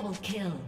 double kill.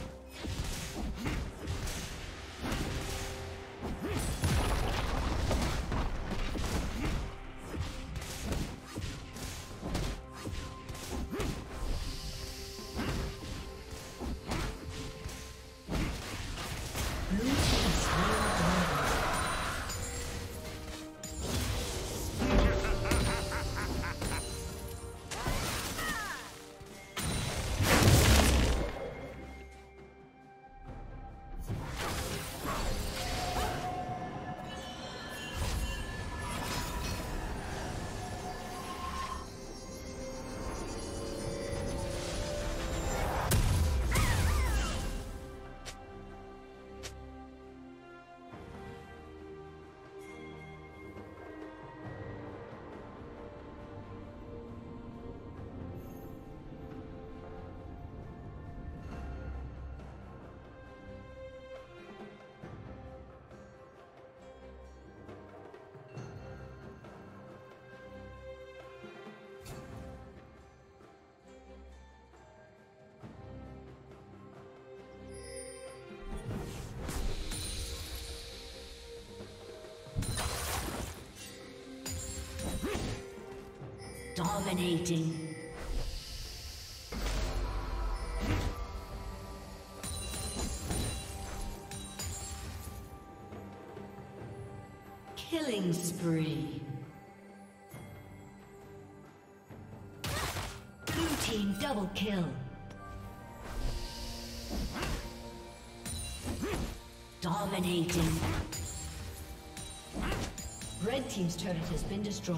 Dominating. Killing spree. Blue team double kill. Dominating. Red Team's turret has been destroyed.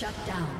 Shut down.